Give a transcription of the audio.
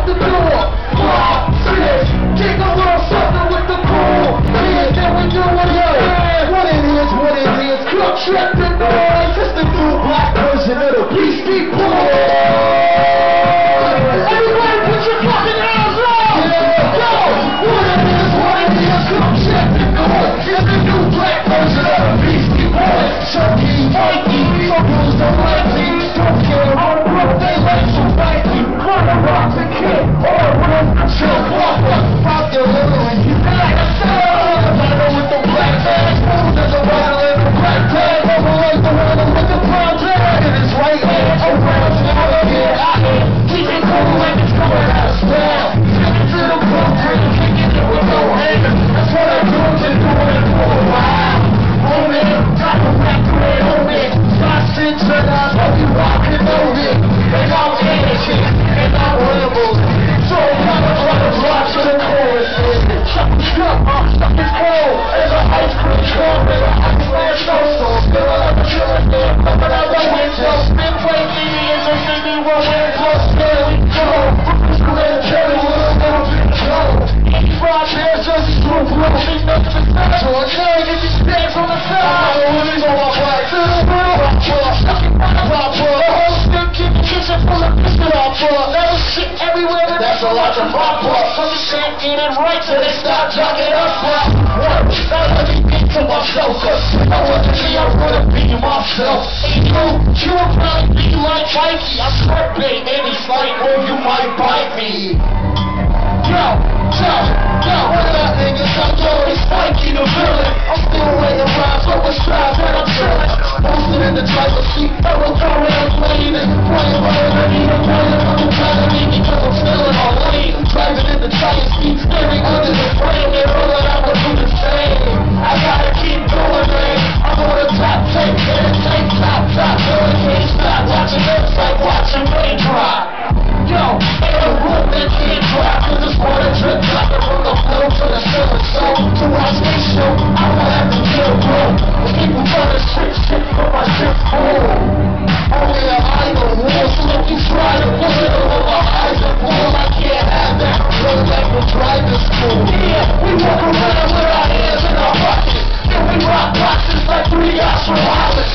out the door. Raw, finish, kick the world. the carport. from the shit in and right to they stop jocking us. What? Now let me be to myself. Cause I want to be, I wanna be myself. And you, you would probably be my Mikey. I swear, babe, and it's like, oh, you might bite me. Yo, yo, yo, what up, niggas? I'm Jordan spiky the villain. I'm still waiting around, so it's and I'm chillin'. Posted in the driver's seat, we walk around with our hands in our pockets. Then we rock boxes like three guys from Hollis.